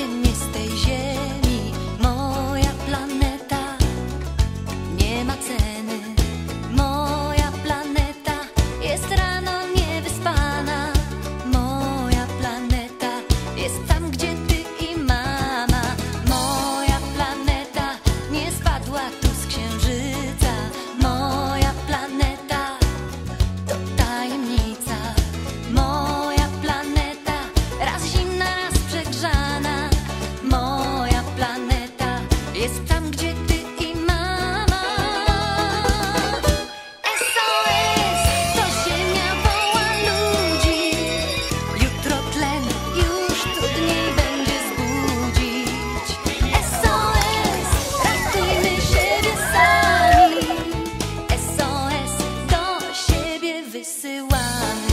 que me esteja jest tam, gdzie ty i mama. SOS, to ziemia woła ludzi. Jutro tlen już trudniej będzie zbudzić. SOS, ratujmy siebie sami. SOS, do siebie wysyłamy.